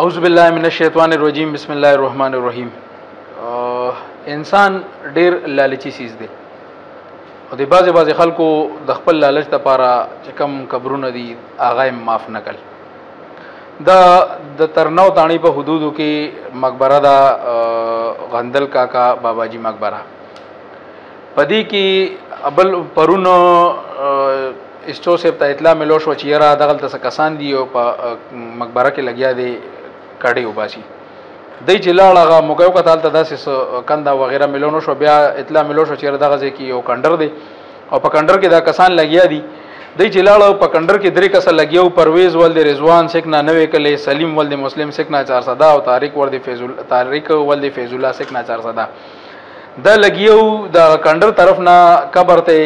اعوذ بالله من الشیطان الرجیم بسم الله الرحمن الرحیم انسان ډیر لالچی سیز دی او د بعضې بعضې خلکو د خپل لالچ لپاره چې کم قبرونه دي هغه یې معاف نه کړل دا د ترنو تاڼي په حدودو کې مقبره دا غندل کاکا بابا جی مقبره پدې کې ابل پرونو ایسټو صاحب ته اطلاع ملو شو چې یاره دغلته څه کسان دي او په مقبره کې لګیا دي کړي وباسي دی چې لاړ هغه موږ یو کتل ته داسې کنده وغیرہ ملونو شو بیا اطلاع ملو شو چې دغه ځکه یو کندر دی او په کندر کې دا کسان لګیا دي دی چې لاړ په کندر کې درې کسه لګیو پرویز ول د رضوان سکنا نوې کله سلیم ول د مسلم سکنا 400 او طارق ور د فیضل طارق ول د فیض الله سکنا 400 د لګیو د کندر طرف نه قبر ته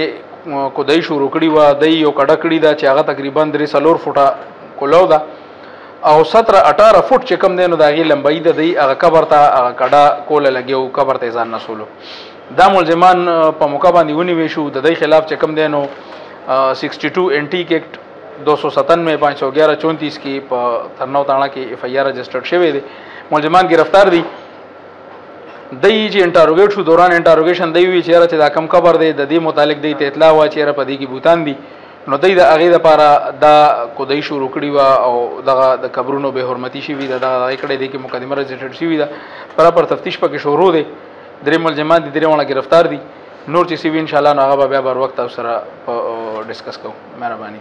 کودای شروع کړي و د یو کډه کړي دا چې هغه تقریبا 300 فوټه کولو ده او 17 18 فوټ چې کم دینو داغي لمبای د دی هغه قبر ته هغه کډه کوله لګیو قبر ته ځان نسولو دا ملزمان په موقع باندې ونی وشو د دې خلاف چې کم دینو 62 انټی کیکټ 297 511 34 کې په ترنو تاڼه کې اف آی آر رجسټرډ شوی دی ملزمان گرفتار دي دی چې انټروګیټ شو دوران انټروګیشن دی وی چیرې چې دا کم قبر دی د دې متعلق دی ته اطلاع وا چیرې په دې کې بوتان دي نو دی د هغه لپاره دا کودای شروع کړی و او دغه د قبرونو به حرمتي شي وي دا دغه کړی دی کې مقدمه رجسټر شي وي دا پراپر تفتیش پکې شروع دی درې مل جماعت دي درې ونه گرفتار دي نور چې سی وی ان شاء الله نو هغه بیا بر وخت سره ډیسکس کوو مهرباني